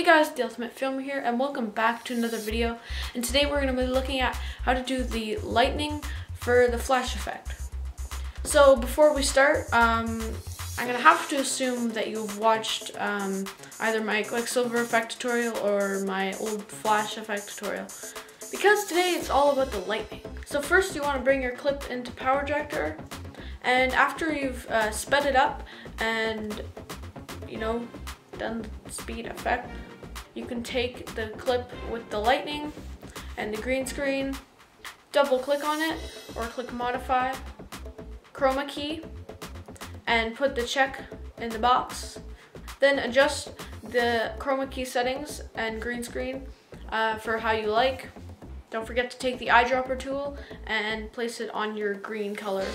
Hey guys, the Ultimate Filmer here and welcome back to another video. And today we're going to be looking at how to do the lightning for the flash effect. So before we start, um, I'm going to have to assume that you've watched um, either my Quicksilver effect tutorial or my old flash effect tutorial. Because today it's all about the lightning. So first you want to bring your clip into PowerDirector and after you've uh, sped it up and you know done the speed effect, you can take the clip with the lightning and the green screen, double click on it or click modify, chroma key, and put the check in the box. Then adjust the chroma key settings and green screen uh, for how you like. Don't forget to take the eyedropper tool and place it on your green color.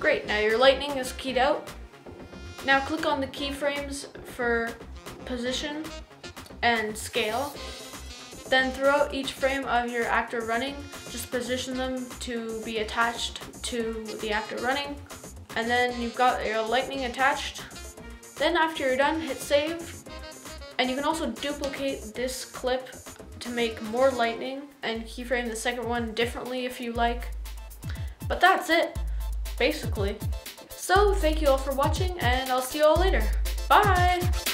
Great, now your lightning is keyed out. Now click on the keyframes for position and scale. Then throughout each frame of your actor running, just position them to be attached to the actor running. And then you've got your lightning attached. Then after you're done, hit save. And you can also duplicate this clip to make more lightning and keyframe the second one differently if you like. But that's it, basically. So thank you all for watching and I'll see you all later. Bye!